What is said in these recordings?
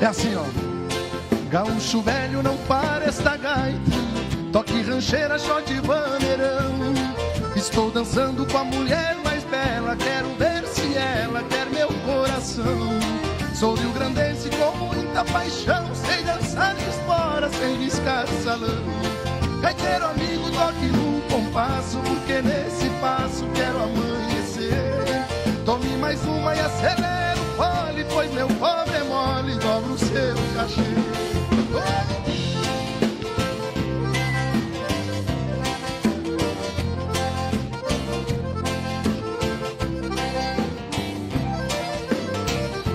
É assim, ó. Gaúcho velho não para esta gaita. Toque rancheira, shot de bandeirão. Estou dançando com a mulher mais bela. Quero ver se ela quer meu coração. Sou rio grandense com muita paixão. Sei dançar de espora, sem riscar salão. Gaiteiro amigo, toque no compasso. Porque nesse passo quero amanhecer. Tome mais uma e acelera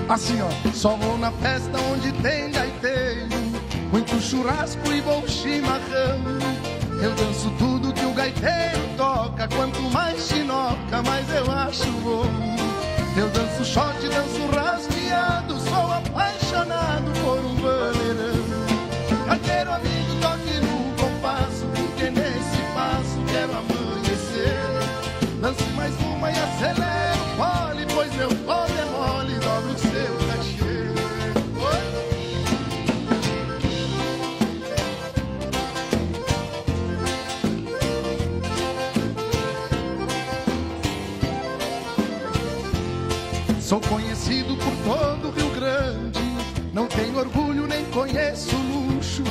Assim ó, só vou na festa onde tem gaiteiro Muito churrasco e bom chimarrão. Eu danço tudo que o gaiteiro toca Quanto mais chinoca, mais eu acho bom. Eu danço shot, danço rasgueado acelera o fole Pois meu pobre é mole, dobra o seu cachê Oi? Sou conhecido por todo o Rio Grande. Não tenho orgulho nem conheço luxo.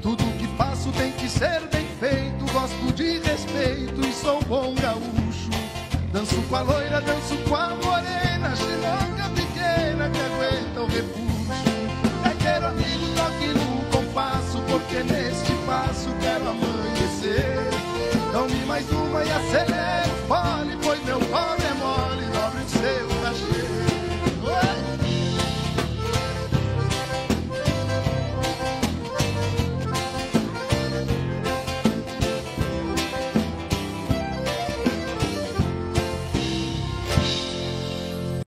Tudo que faço tem que ser bem feito. Gosto de respeito e sou bom gaúcho. Danço com a loira, danço com a morena.